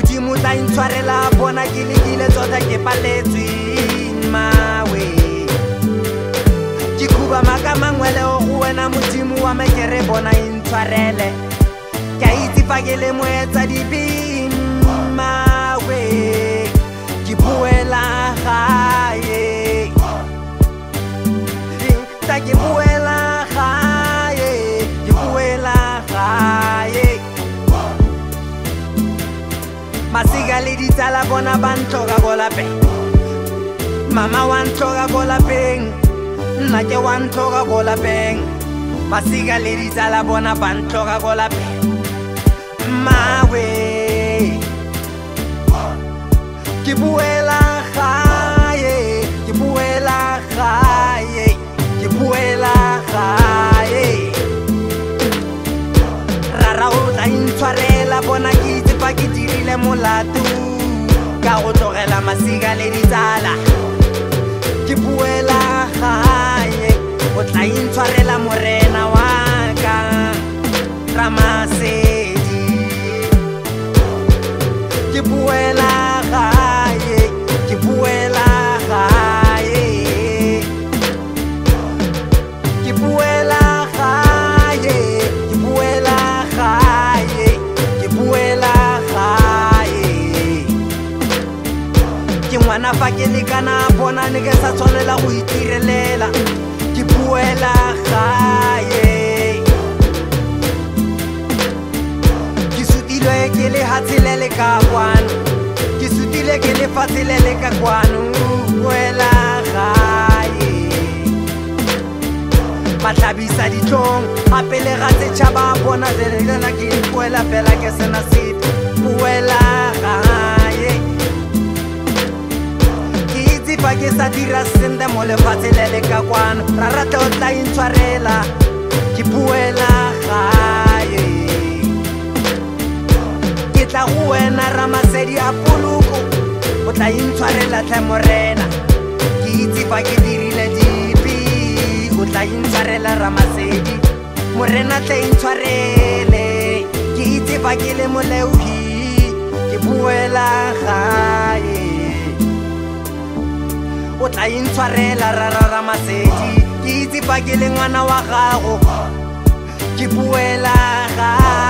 modimo tla intshwarela bona ke lekile tsota ke paletsweng mawe ke khubama ka mangweleo go wena modimo wa mekere bona intshwarele ke a itse fa ke le moetsa dipin mawe ke buela gae ta ke buela basika le ditsala bona ba ntlhoka ko lapeng mama wa ntlhoka ko lapeng nna ke wa ntlhoka ko lapeng basika le ditsala bona ba ntlhoka ko lapeng mmawe ke buela batho ka go tlogela masika le ditsala ke boela gae o tla intshwarela morena wa bona fa ke lekana bona ne ke sa tshwanela go itirelela ke buela gae ke sutilwe ke lehatshe le le ka kwano ke sutile ke lefatshe le le ka kwano buela gae matlhabisa ditlong apele ga setšhaba bona delelana ke buela fela ke sena sepe buela fa ke sa dira sente mo lefatshe le le ka kwano ra rata o tla intshwarela ke puela gae ke tla go wena ramasedi a poloko o tla intshwarela tlhemorena ke itse fa ke dirile dipi o tla intshwarela ramasedi morena tla intshwarele ke itse fa ke le moleogi ke puela gae o tla intshwarela rarara masedi ke itsepa ke le ngwana wa gago ke buela gae